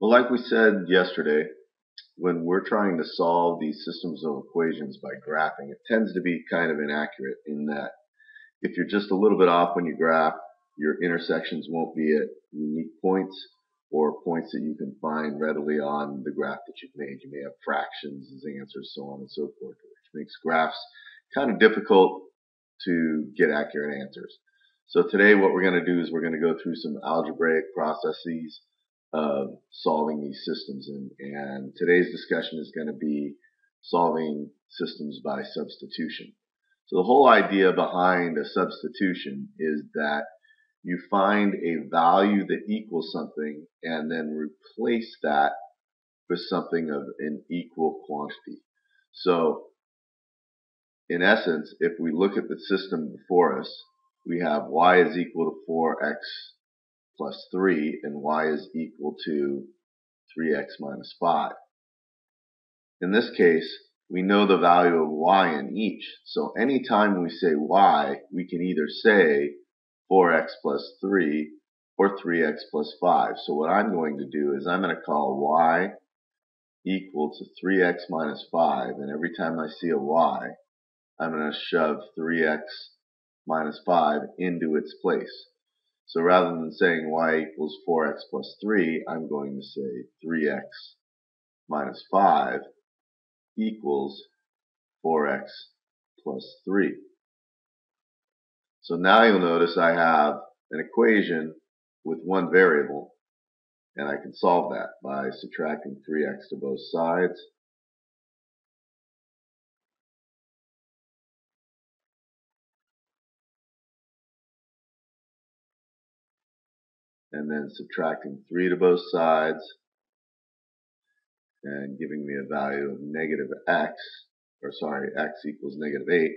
Well, like we said yesterday, when we're trying to solve these systems of equations by graphing, it tends to be kind of inaccurate in that if you're just a little bit off when you graph, your intersections won't be at unique points or points that you can find readily on the graph that you've made. You may have fractions as answers, so on and so forth, which makes graphs kind of difficult to get accurate answers. So today what we're going to do is we're going to go through some algebraic processes of solving these systems. And, and today's discussion is going to be solving systems by substitution. So the whole idea behind a substitution is that you find a value that equals something and then replace that with something of an equal quantity. So in essence, if we look at the system before us, we have y is equal to 4x plus 3 and y is equal to 3x minus 5. In this case, we know the value of y in each. So anytime we say y, we can either say 4x plus 3 or 3x plus 5. So what I'm going to do is I'm going to call y equal to 3x minus 5 and every time I see a y I'm going to shove 3x minus 5 into its place. So rather than saying y equals 4x plus 3, I'm going to say 3x minus 5 equals 4x plus 3. So now you'll notice I have an equation with one variable, and I can solve that by subtracting 3x to both sides. And then subtracting 3 to both sides and giving me a value of negative x, or sorry, x equals negative 8.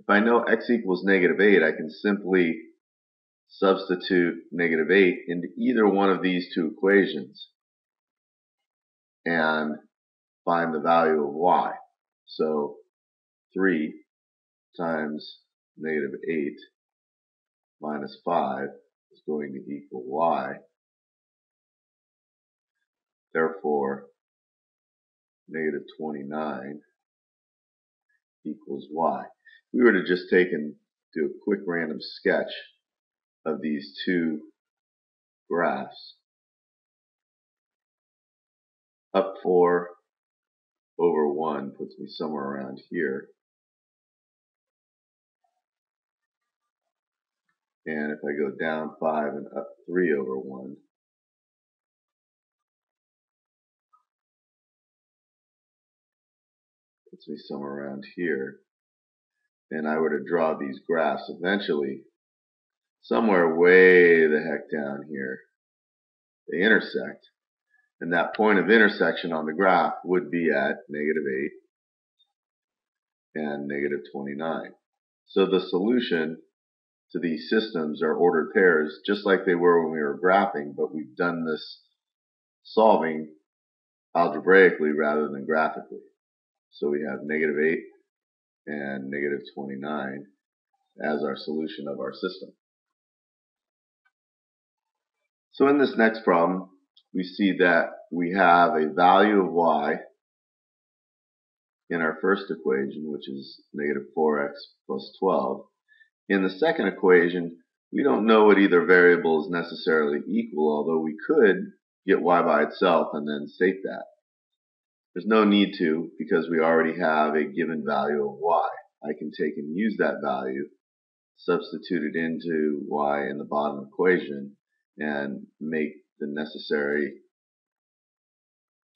If I know x equals negative 8, I can simply substitute negative 8 into either one of these two equations and find the value of y. So 3 times negative 8 minus 5 is going to equal y. Therefore, negative 29 equals y. If we were to just take and do a quick random sketch of these two graphs, up 4 over 1 puts me somewhere around here. And if I go down 5 and up 3 over 1, puts me somewhere around here. And I were to draw these graphs eventually, somewhere way the heck down here, they intersect. And that point of intersection on the graph would be at negative 8 and negative 29. So the solution to these systems are ordered pairs, just like they were when we were graphing, but we've done this solving algebraically rather than graphically. So we have negative 8 and negative 29 as our solution of our system. So in this next problem, we see that we have a value of y in our first equation, which is negative 4x plus 12, in the second equation, we don't know what either variable is necessarily equal, although we could get y by itself and then state that. There's no need to because we already have a given value of y. I can take and use that value, substitute it into y in the bottom equation, and make the necessary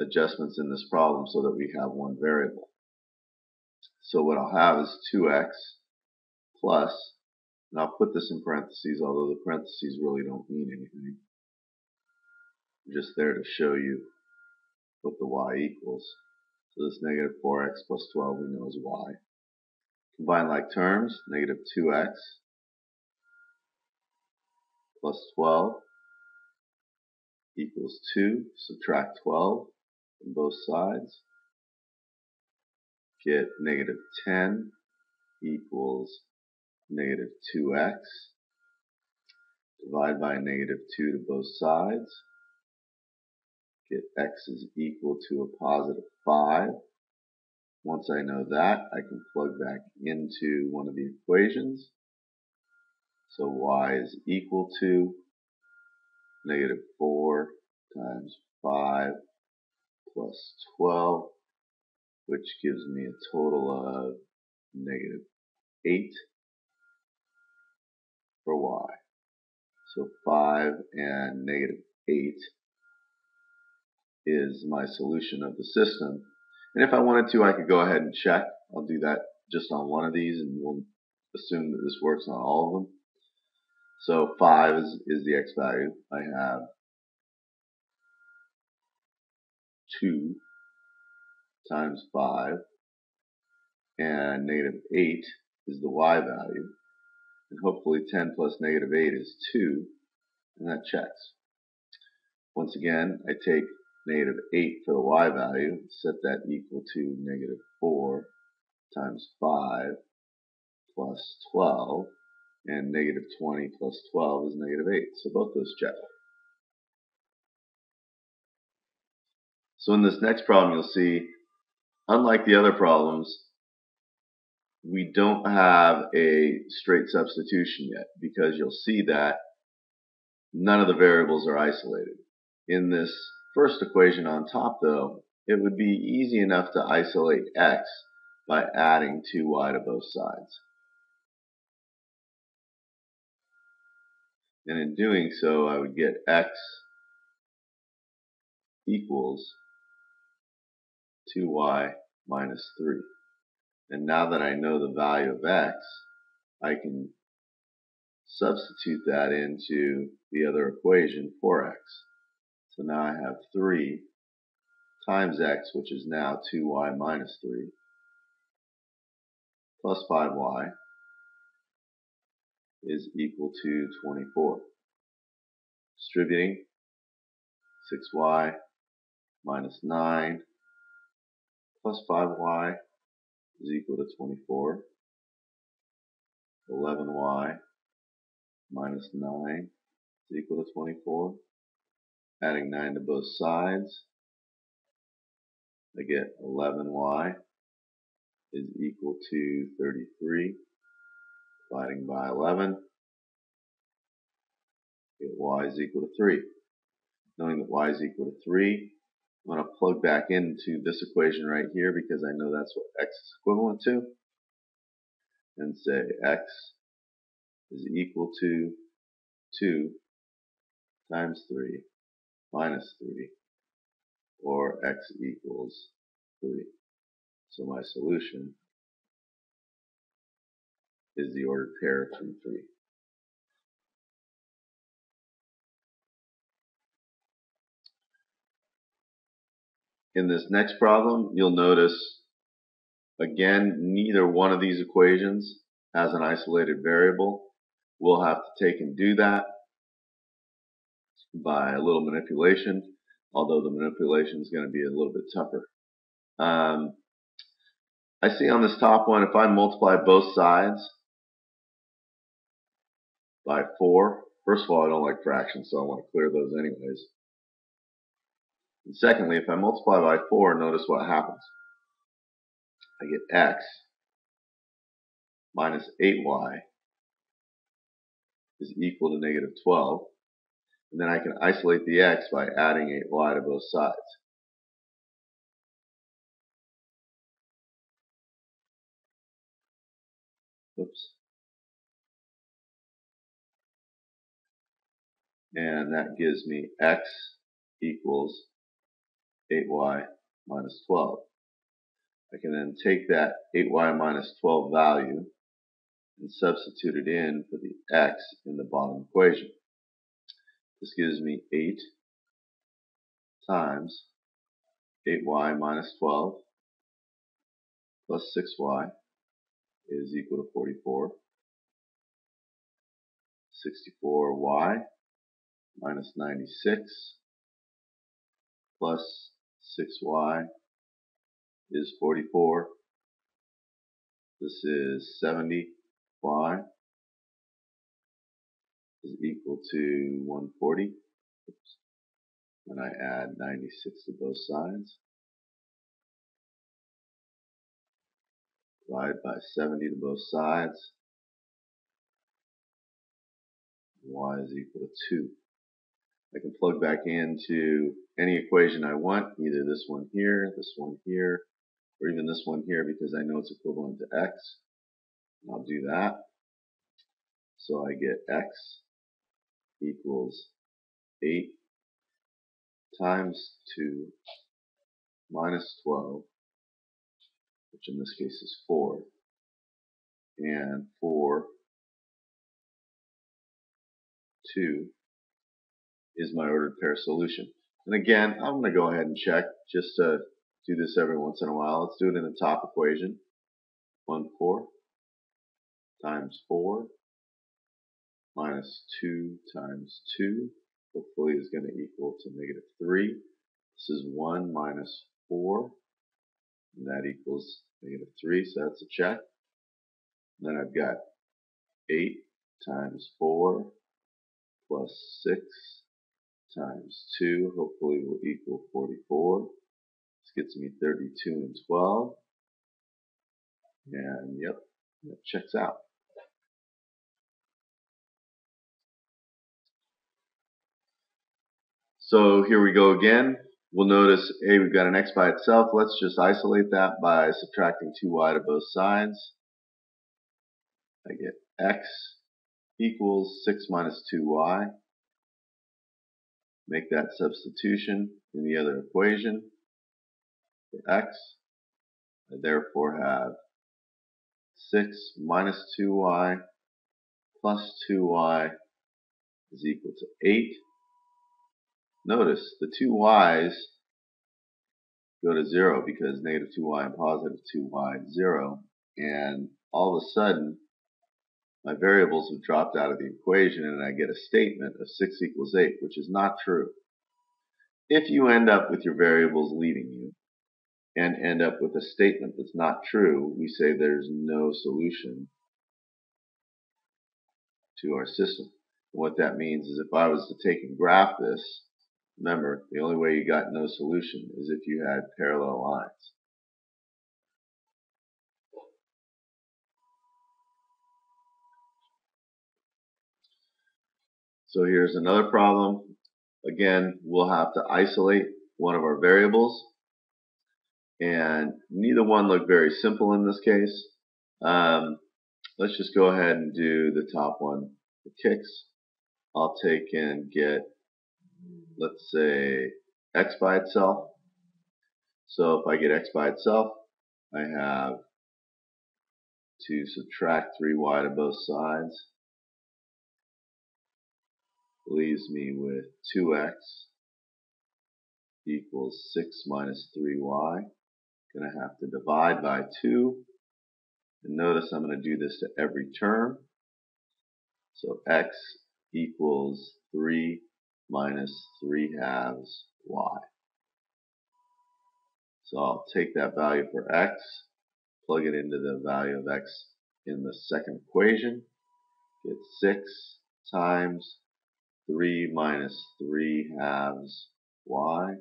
adjustments in this problem so that we have one variable. So what I'll have is 2x plus and I'll put this in parentheses, although the parentheses really don't mean anything. I'm just there to show you what the y equals. So this negative 4x plus 12 we know is y. Combine like terms, negative 2x plus 12 equals 2. Subtract 12 from both sides. Get negative 10 equals negative 2x. Divide by negative 2 to both sides. get x is equal to a positive 5. Once I know that, I can plug back into one of the equations. So y is equal to negative 4 times 5 plus 12, which gives me a total of negative 8 for y. So 5 and negative 8 is my solution of the system. And if I wanted to, I could go ahead and check. I'll do that just on one of these, and we'll assume that this works on all of them. So 5 is, is the x value. I have 2 times 5, and negative 8 is the y value. And hopefully 10 plus negative 8 is 2, and that checks. Once again, I take negative 8 for the y value, set that equal to negative 4 times 5 plus 12, and negative 20 plus 12 is negative 8. So both those check. So in this next problem, you'll see, unlike the other problems, we don't have a straight substitution yet because you'll see that none of the variables are isolated. In this first equation on top, though, it would be easy enough to isolate x by adding 2y to both sides. And in doing so, I would get x equals 2y minus 3. And now that I know the value of x, I can substitute that into the other equation for x. So now I have 3 times x, which is now 2y minus 3, plus 5y is equal to 24. Distributing 6y minus 9 plus 5y is equal to 24. 11y minus 9 is equal to 24. Adding 9 to both sides, I get 11y is equal to 33. Dividing by 11, get y is equal to 3. Knowing that y is equal to 3, I'm going to plug back into this equation right here because I know that's what x is equivalent to. And say x is equal to 2 times 3 minus 3 or x equals 3. So my solution is the ordered pair 3, 3. In this next problem, you'll notice, again, neither one of these equations has an isolated variable. We'll have to take and do that by a little manipulation, although the manipulation is going to be a little bit tougher. Um, I see on this top one, if I multiply both sides by 4, first of all, I don't like fractions, so I want to clear those anyways. And secondly, if I multiply by 4, notice what happens. I get x minus 8y is equal to negative 12. And then I can isolate the x by adding 8y to both sides. Oops. And that gives me x equals 8y minus 12. I can then take that 8y minus 12 value and substitute it in for the x in the bottom equation. This gives me 8 times 8y minus 12 plus 6y is equal to 44. 64y minus 96 plus 6y is 44. This is 70y is equal to 140. Oops. and I add 96 to both sides. Divide by 70 to both sides. y is equal to 2. I can plug back into any equation I want, either this one here, this one here, or even this one here because I know it's equivalent to x. I'll do that. So I get x equals 8 times 2 minus 12, which in this case is 4, and 4, 2 is my ordered pair solution. And again, I'm going to go ahead and check just to do this every once in a while. Let's do it in the top equation. 1 4 times 4 minus 2 times 2 hopefully is going to equal to negative 3. This is 1 minus 4 and that equals negative 3 so that's a check. And then I've got 8 times 4 plus 6 times 2 hopefully will equal 44. This gets me 32 and 12. And yep, that checks out. So here we go again. We'll notice, hey, we've got an x by itself. Let's just isolate that by subtracting 2y to both sides. I get x equals 6 minus 2y. Make that substitution in the other equation for x. I therefore have 6 minus 2y plus 2y is equal to 8. Notice the two y's go to 0 because negative 2y and positive 2y is 0. And all of a sudden, my variables have dropped out of the equation and I get a statement of 6 equals 8, which is not true. If you end up with your variables leaving you and end up with a statement that's not true, we say there's no solution to our system. And what that means is if I was to take and graph this, remember, the only way you got no solution is if you had parallel lines. So here's another problem. Again, we'll have to isolate one of our variables. And neither one look very simple in this case. Um, let's just go ahead and do the top one, the kicks. I'll take and get, let's say, x by itself. So if I get x by itself, I have to subtract 3y to both sides leaves me with 2x equals 6 minus 3y. Going to have to divide by 2. And notice I'm going to do this to every term. So x equals 3 minus 3 halves y. So I'll take that value for x, plug it into the value of x in the second equation, get 6 times 3 minus 3 halves y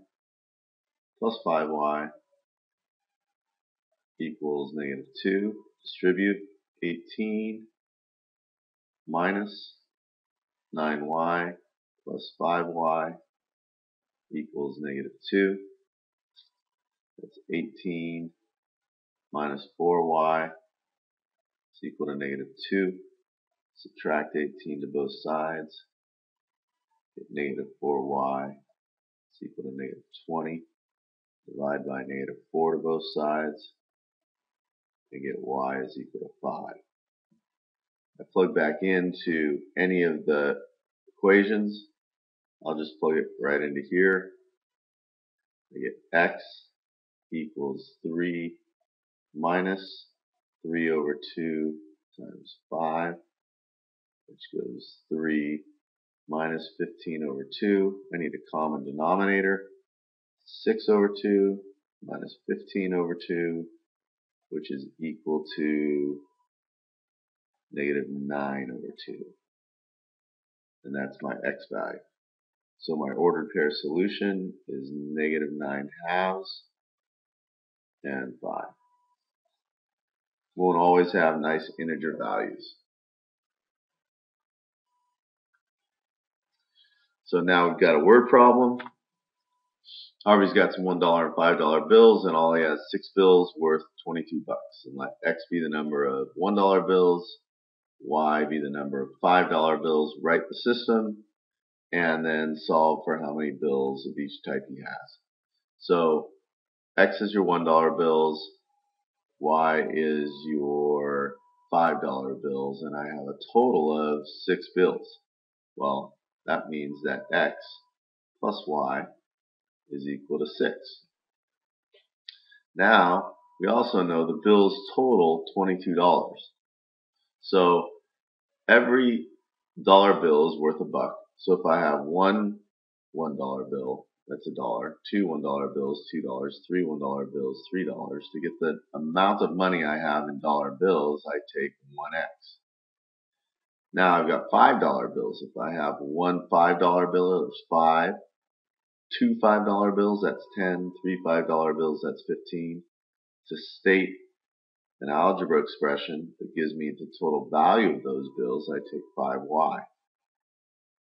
plus 5y equals negative 2. Distribute 18 minus 9y plus 5y equals negative 2. That's 18 minus 4y is equal to negative 2. Subtract 18 to both sides negative 4y is equal to negative 20. Divide by negative 4 to both sides and get y is equal to 5. I plug back into any of the equations. I'll just plug it right into here. I get x equals 3 minus 3 over 2 times 5, which goes 3 minus 15 over 2. I need a common denominator. 6 over 2 minus 15 over 2, which is equal to negative 9 over 2. And that's my x value. So my ordered pair solution is negative 9 halves and 5. Won't always have nice integer values. So now we've got a word problem. Harvey's got some $1 and $5 bills, and all he has six bills worth 22 bucks. And let X be the number of $1 bills, Y be the number of $5 bills. Write the system, and then solve for how many bills of each type he has. So X is your $1 bills, Y is your $5 bills, and I have a total of six bills. Well, that means that X plus Y is equal to 6. Now, we also know the bills total $22. So, every dollar bill is worth a buck. So if I have one $1 bill, that's a dollar, two $1 bills, $2, three $1 bills, $3. To get the amount of money I have in dollar bills, I take 1x. Now I've got $5 bills. If I have one $5 bill, there's 5 two $5 bills, that's 10, three $5 bills, that's 15. To state an algebra expression that gives me the total value of those bills, I take 5y.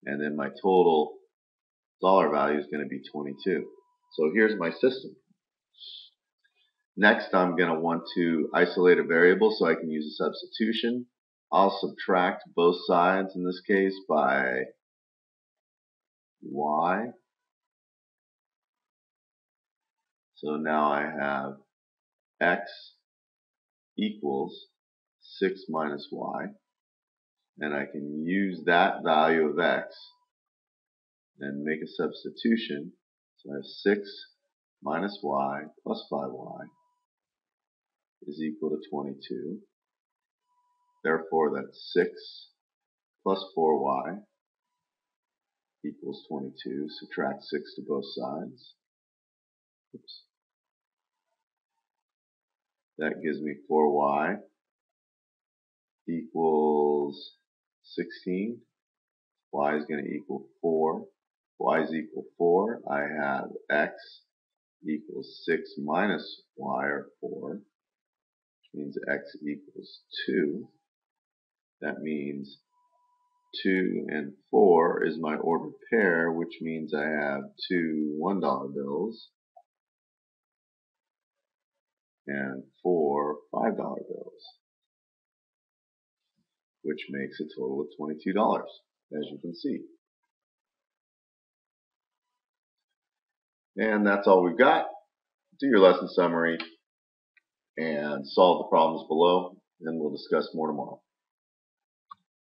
And then my total dollar value is going to be 22. So here's my system. Next, I'm going to want to isolate a variable so I can use a substitution. I'll subtract both sides in this case by y So now I have x equals 6 minus y. And I can use that value of x and make a substitution. So I have 6 minus y plus 5y is equal to 22. Therefore, that's 6 plus 4y equals 22. Subtract 6 to both sides. Oops. That gives me 4y equals 16. y is going to equal 4. y is equal 4. I have x equals 6 minus y, or 4, which means x equals 2. That means 2 and 4 is my ordered pair, which means I have two $1 bills and four $5 bills, which makes a total of $22, as you can see. And that's all we've got. Do your lesson summary and solve the problems below, and we'll discuss more tomorrow.